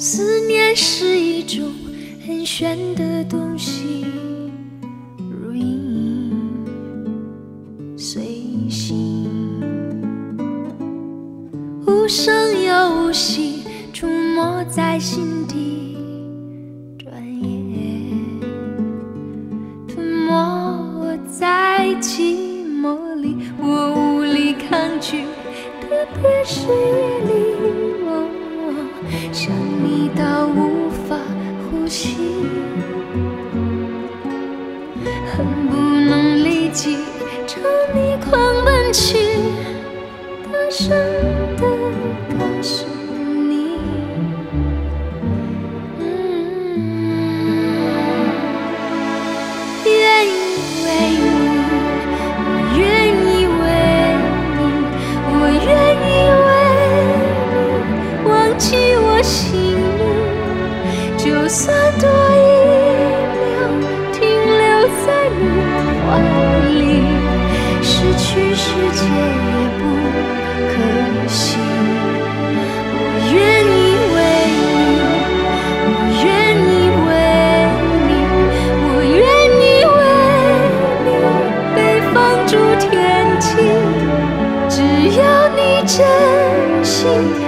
思念是一种很玄的东西，如影随形，无声又无息，出没在心底，转眼吞没在寂寞里，我无力抗拒，特别是夜里。想你到无法呼吸，恨不能立即朝你狂奔去，大声真心。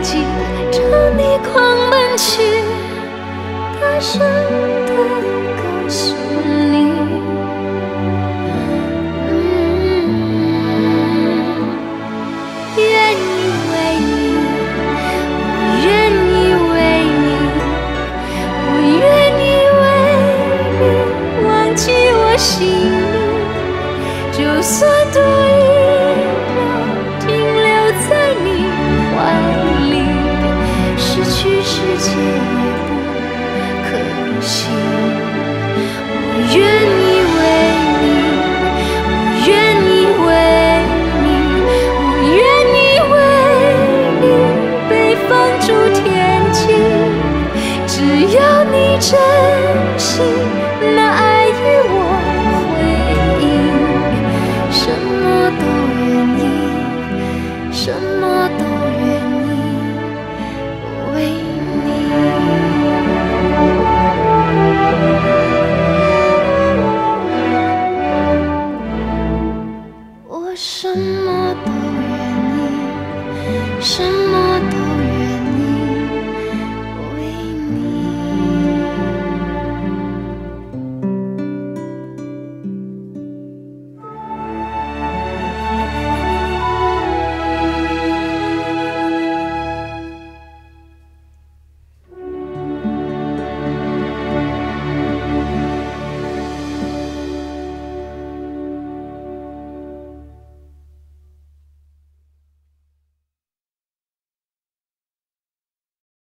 能立即朝你狂奔去，大声地告诉你。嗯愿意为你，我愿意为你，我愿意为你忘记我心里，就算真心的爱与我回应什么都愿意什么都愿意为你。我什么都愿意什